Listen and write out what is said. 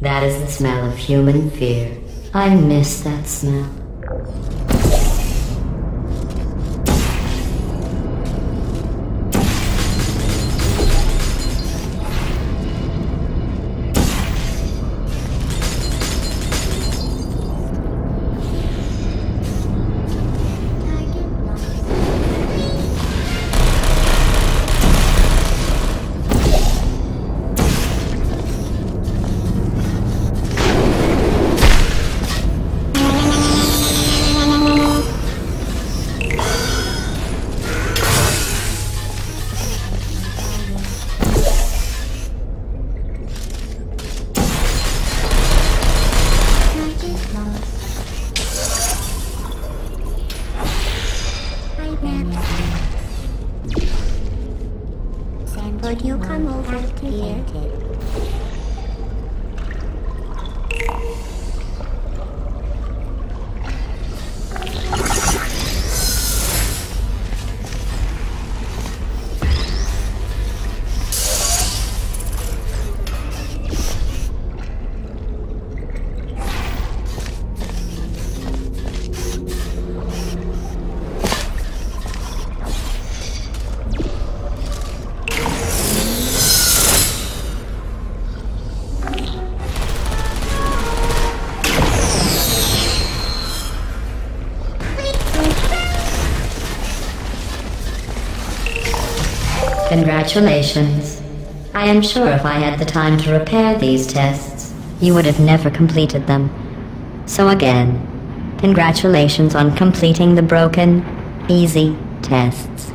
That is the smell of human fear. I miss that smell. Would you come over here? Congratulations. I am sure if I had the time to repair these tests, you would have never completed them. So again, congratulations on completing the broken, easy tests.